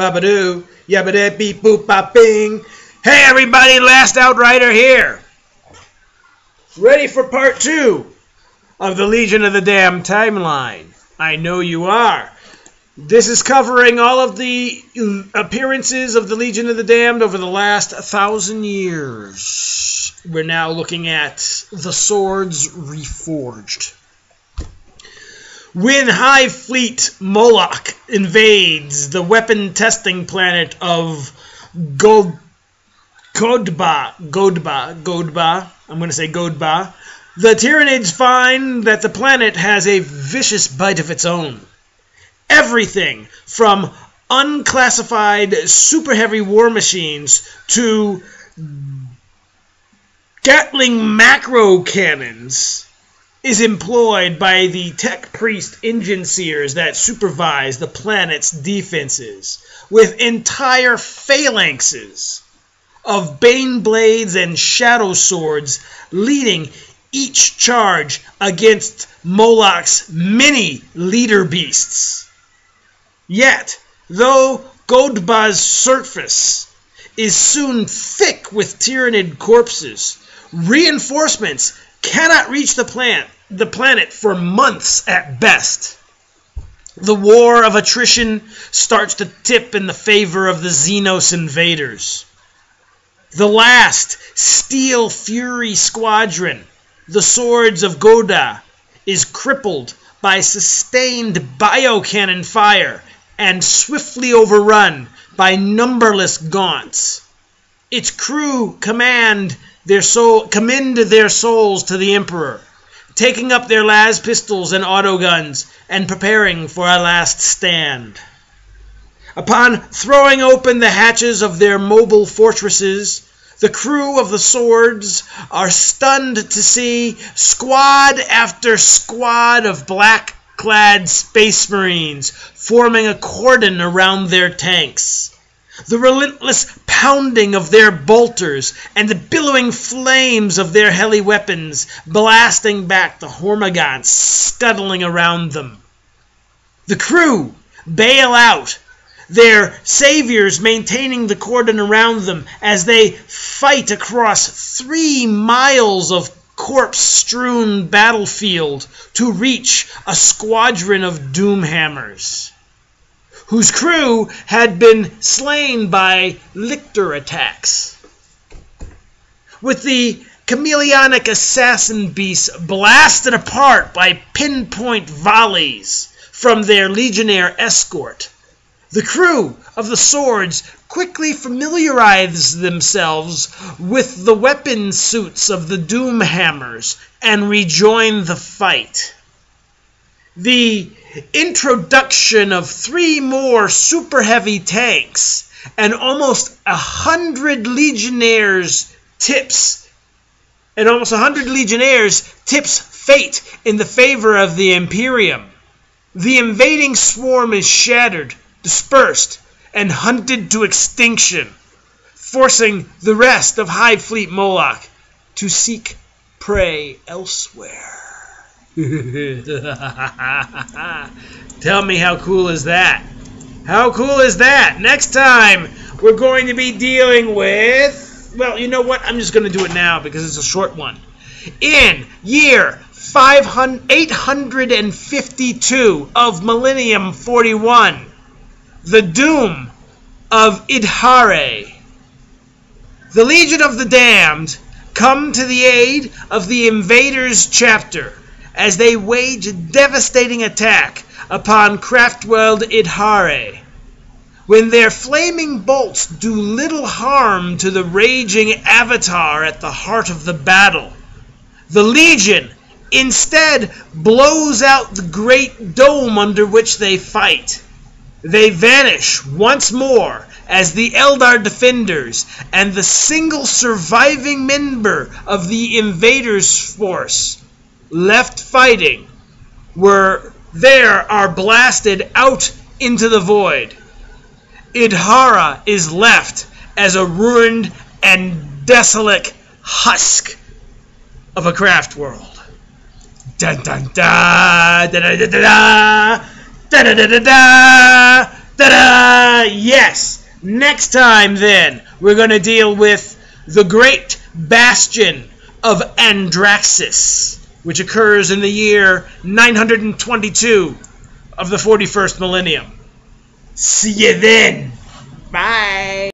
Babadoo, yabba beep boop bop bing. Hey everybody, Last Outrider here. Ready for part two of the Legion of the Damned timeline. I know you are. This is covering all of the appearances of the Legion of the Damned over the last thousand years. We're now looking at the Swords Reforged. When Hive Fleet Moloch invades the weapon testing planet of Go- Godba, Godba, Godba, I'm going to say Godba, the Tyranids find that the planet has a vicious bite of its own. Everything from unclassified super heavy war machines to Gatling macro cannons is employed by the tech priest engine seers that supervise the planet's defenses with entire phalanxes of bane blades and shadow swords leading each charge against Moloch's many leader beasts. Yet, though Godba's surface is soon thick with Tyranid corpses, reinforcements cannot reach the plant the planet for months at best. The war of attrition starts to tip in the favor of the Xenos invaders. The last Steel Fury Squadron, the Swords of Goda, is crippled by sustained biocannon fire and swiftly overrun by numberless gaunts. Its crew command their soul, commend their souls to the Emperor, taking up their las pistols and auto guns, and preparing for a last stand. Upon throwing open the hatches of their mobile fortresses, the crew of the swords are stunned to see squad after squad of black clad space marines forming a cordon around their tanks the relentless pounding of their bolters, and the billowing flames of their heli weapons blasting back the hormagaunts scuttling around them. The crew bail out, their saviors maintaining the cordon around them as they fight across three miles of corpse strewn battlefield to reach a squadron of doomhammers whose crew had been slain by lictor attacks. With the chameleonic assassin beasts blasted apart by pinpoint volleys from their legionnaire escort, the crew of the swords quickly familiarize themselves with the weapon suits of the Doomhammers and rejoin the fight. The introduction of three more super heavy tanks and almost a hundred legionnaires tips and almost a hundred legionnaires tips fate in the favor of the Imperium. The invading swarm is shattered, dispersed, and hunted to extinction, forcing the rest of Hive Fleet Moloch to seek prey elsewhere. Tell me how cool is that? How cool is that? Next time, we're going to be dealing with. Well, you know what? I'm just going to do it now because it's a short one. In year 500, 852 of Millennium 41, the doom of Idhare. The Legion of the Damned come to the aid of the Invaders chapter as they wage a devastating attack upon Craftworld Idhare. When their flaming bolts do little harm to the raging avatar at the heart of the battle, the Legion instead blows out the great dome under which they fight. They vanish once more as the Eldar defenders and the single surviving member of the invaders' force left fighting were there are blasted out into the void. Idhara is left as a ruined and desolate husk of a craft world. Dun dun da da da da da da da da da da Ta-da! Yes. Next time, then, we're going to deal with the great bastion of Andraxis, which occurs in the year 922 of the 41st millennium. See you then. Bye.